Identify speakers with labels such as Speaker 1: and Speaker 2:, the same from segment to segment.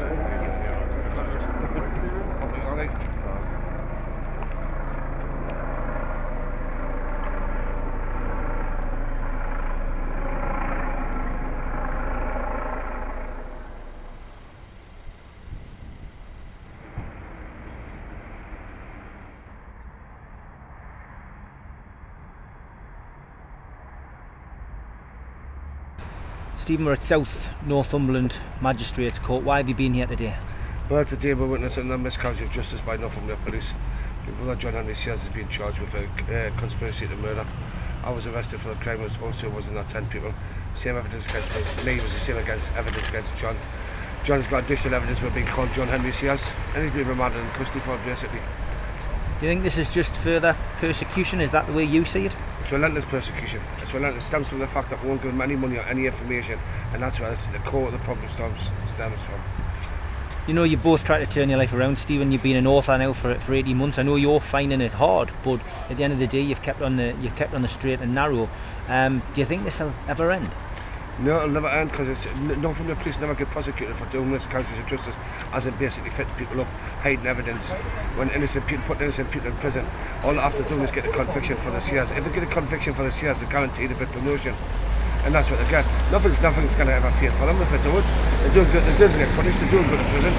Speaker 1: Okay. Stephen, we're at South Northumberland Magistrates Court. Why have you been here today?
Speaker 2: Well, today we're witnessing the miscarriage of justice by Northumberland Police. The brother John Henry Sayers has been charged with a uh, conspiracy to murder. I was arrested for the crime, was also was not 10 people. Same evidence against me, me was the same against evidence against John. John's got additional evidence for being called John Henry Sayers, and he's been remanded in custody for basically.
Speaker 1: Do you think this is just further persecution? Is that the way you see it?
Speaker 2: It's relentless persecution. It's relentless. stems from the fact that we won't give them any money or any information, and that's where it's the core of the problem stems, stems from.
Speaker 1: You know, you both try to turn your life around, Stephen. You've been an author now for for 18 months. I know you're finding it hard, but at the end of the day, you've kept on the you've kept on the straight and narrow. Um, do you think this will ever end?
Speaker 2: No, it'll never end because it's no from the police never get prosecuted for doing this countries of justice as it basically fit people up, hiding evidence. When innocent people put innocent people in prison, all they have to do is get a conviction for the CS. If they get a conviction for the CS, they're guaranteed a bit promotion. And that's what they get. Nothing's nothing's gonna ever fear for them if they do it. They do good they do get punished, they do go to prison.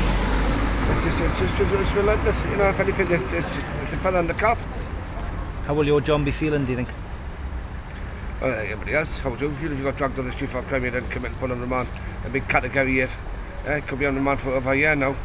Speaker 2: It's just it's just it's relentless. You know, if anything it's it's, it's a feather in the cap.
Speaker 1: How will your John be feeling, do you think?
Speaker 2: Well, everybody else. How do you feel if you got dragged on the street for a crime and then come in and put on the man? A big category yet. Eh, could be on the man for over a year now.